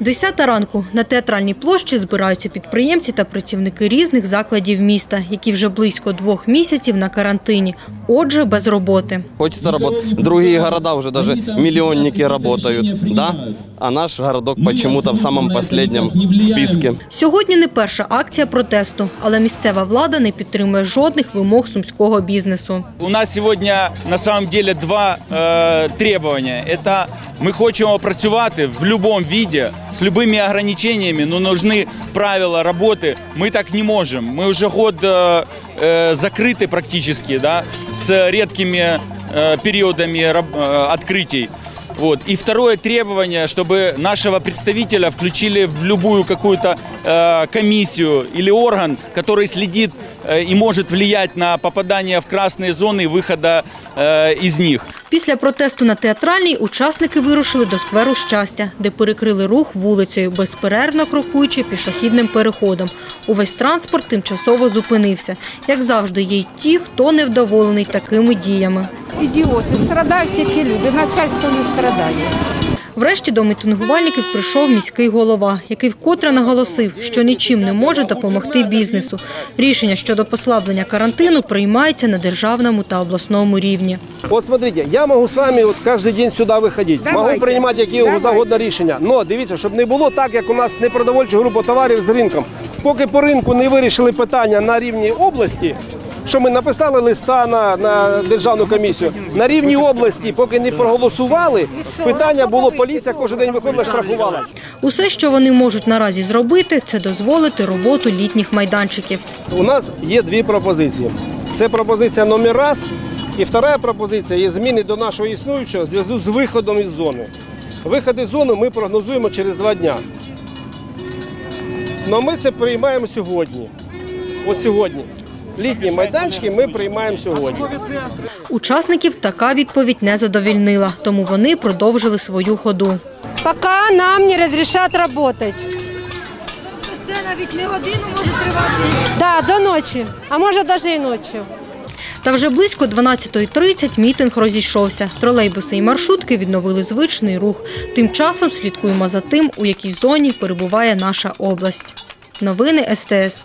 Десята ранку на театральній площі збираються підприємці та працівники різних закладів міста, які вже близько двох місяців на карантині, отже, без роботи. Хочется работать. Другие города уже даже миллионники работают, да? А наш городок почему-то в самом последнем списке. Сьогодні не перша акція протесту, але місцева влада не підтримує жодних вимог сумського бізнесу. У нас сегодня на самом деле два э, требования. Это мы хочемо працювати в любом виде, с любыми ограничениями, но нужны правила работы. Мы так не можем. Мы уже год э, э, закрыты практически, да, с редкими э, периодами раб- э, открытий. Вот. И второе требование, чтобы нашего представителя включили в любую какую-то э, комиссию или орган, который следит э, и может влиять на попадание в красные зоны и выхода э, из них. Після протесту на театральній учасники вирушили до скверу щастя, де перекрили рух вулицею, безперервно крокуючи пішохідним переходом. Увесь транспорт тимчасово зупинився. Як завжди, є й ті, хто невдоволений такими діями. Ідіоти, страдають тільки люди, начальство не страдає. Врешті до мітингувальників прийшов міський голова, який вкотре наголосив, що нічим не може допомогти бізнесу. Рішення щодо послаблення карантину приймається на державному та обласному рівні. Вот смотрите, я могу с вами вот каждый день сюда виходити, Давайте. можу приймати які Давайте. завгодно рішення. Но дивіться, щоб не було так, як у нас непродовольча група товарів з ринком. Поки по ринку не вирішили питання на рівні області, що ми написали листа на, на державну комісію, на рівні області, поки не проголосували, питання було, поліція кожен день виходила, штрафувала. Усе, що вони можуть наразі зробити, це дозволити роботу літніх майданчиків. У нас є дві пропозиції. Це пропозиція номер раз. І вторая пропозиція є зміни до нашого існуючого в зв'язку з виходом із зони. Виход із зони ми прогнозуємо через два дня. Але ми це приймаємо сьогодні. Ось сьогодні. Літні майданчики ми приймаємо сьогодні. Учасників така відповідь не задовільнила, тому вони продовжили свою ходу. пока нам не разрешат работать. Це навіть не годину може тривати. Да, до ночи, а может даже и ночью. Та вже близько 12.30 мітинг розійшовся. Тролейбуси і маршрутки відновили звичний рух. Тим часом слідкуємо за тим, у якій зоні перебуває наша область. Новини СТС.